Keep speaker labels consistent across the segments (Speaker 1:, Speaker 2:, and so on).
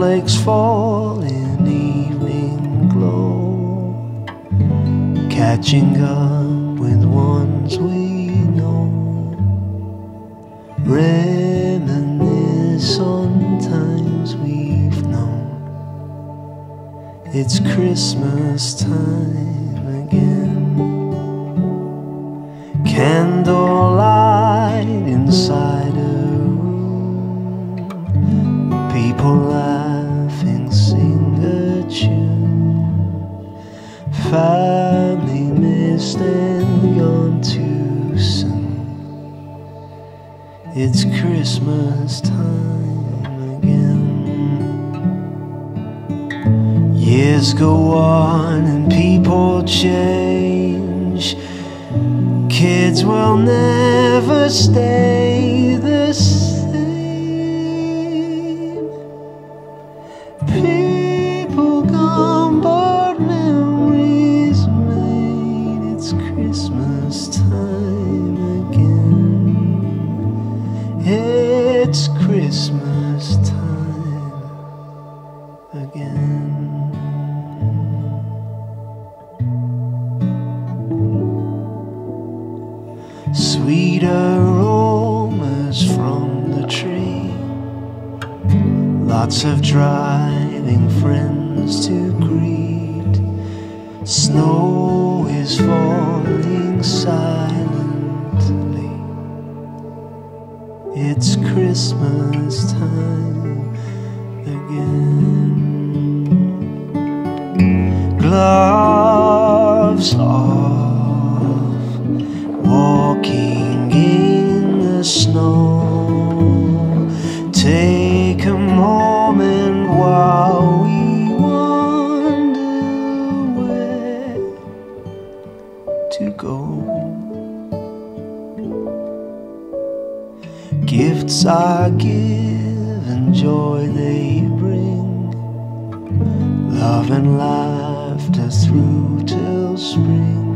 Speaker 1: Snowflakes fall in evening glow, catching up with ones we know. Reminisce on times we've known. It's Christmas time again. Candlelight Family missed and gone too soon. It's Christmas time again. Years go on and people change. Kids will never stay the same. It's Christmas time again. It's Christmas time again. Sweet aromas from the tree. Lots of driving friends It's Christmas time again. Gloves off, walking in the snow. Take a moment while we wonder where to go. Gifts I give and joy they bring, love and laughter through till spring.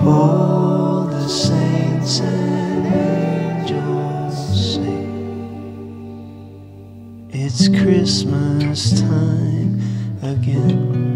Speaker 1: All the saints and angels sing. It's Christmas time again.